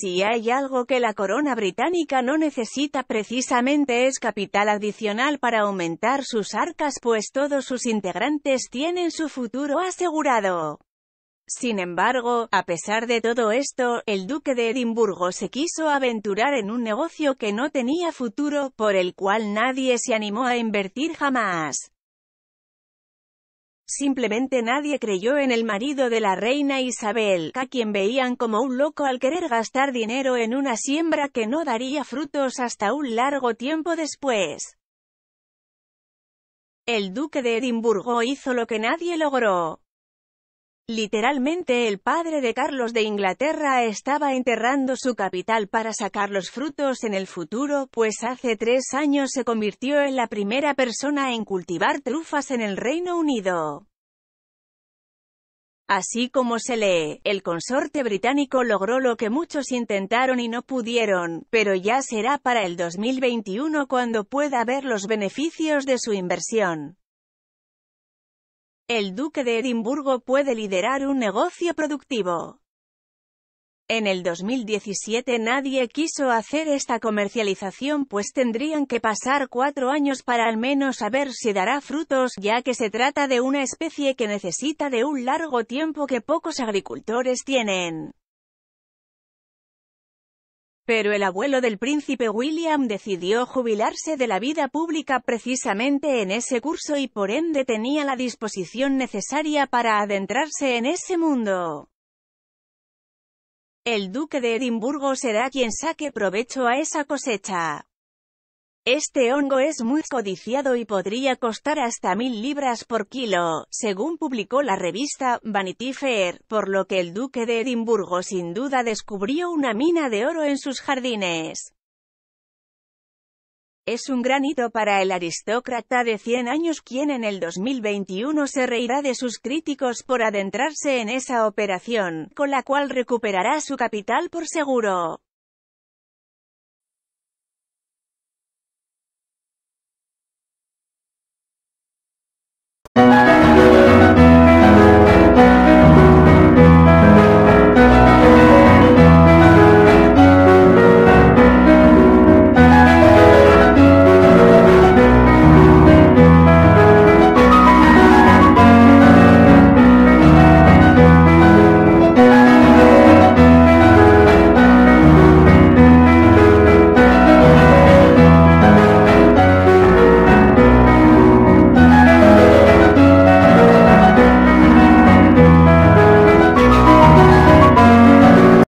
Si hay algo que la corona británica no necesita precisamente es capital adicional para aumentar sus arcas pues todos sus integrantes tienen su futuro asegurado. Sin embargo, a pesar de todo esto, el duque de Edimburgo se quiso aventurar en un negocio que no tenía futuro, por el cual nadie se animó a invertir jamás. Simplemente nadie creyó en el marido de la reina Isabel, a quien veían como un loco al querer gastar dinero en una siembra que no daría frutos hasta un largo tiempo después. El duque de Edimburgo hizo lo que nadie logró. Literalmente el padre de Carlos de Inglaterra estaba enterrando su capital para sacar los frutos en el futuro, pues hace tres años se convirtió en la primera persona en cultivar trufas en el Reino Unido. Así como se lee, el consorte británico logró lo que muchos intentaron y no pudieron, pero ya será para el 2021 cuando pueda ver los beneficios de su inversión. El duque de Edimburgo puede liderar un negocio productivo. En el 2017 nadie quiso hacer esta comercialización pues tendrían que pasar cuatro años para al menos saber si dará frutos, ya que se trata de una especie que necesita de un largo tiempo que pocos agricultores tienen. Pero el abuelo del príncipe William decidió jubilarse de la vida pública precisamente en ese curso y por ende tenía la disposición necesaria para adentrarse en ese mundo. El duque de Edimburgo será quien saque provecho a esa cosecha. Este hongo es muy codiciado y podría costar hasta mil libras por kilo, según publicó la revista Vanity Fair, por lo que el duque de Edimburgo sin duda descubrió una mina de oro en sus jardines. Es un gran hito para el aristócrata de 100 años quien en el 2021 se reirá de sus críticos por adentrarse en esa operación, con la cual recuperará su capital por seguro.